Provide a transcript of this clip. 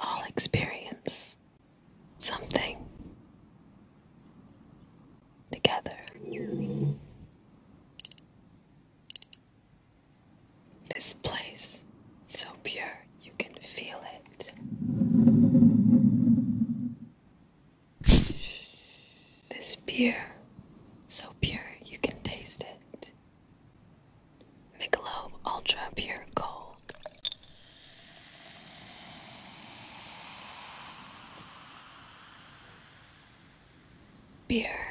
all experience something together. This place, so pure you can feel it. This beer, so pure you can taste it. Michelob Ultra Pure Gold. beer.